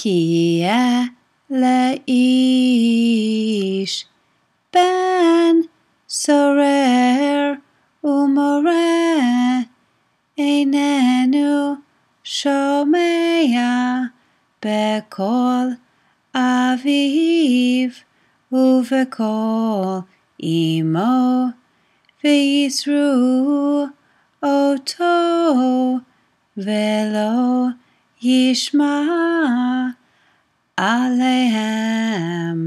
כי יהיה לאיש בן סורר ומורה, איננו שומע בקול אביו ובקול אמו, ויסרו אותו ולא ישמע Aleham.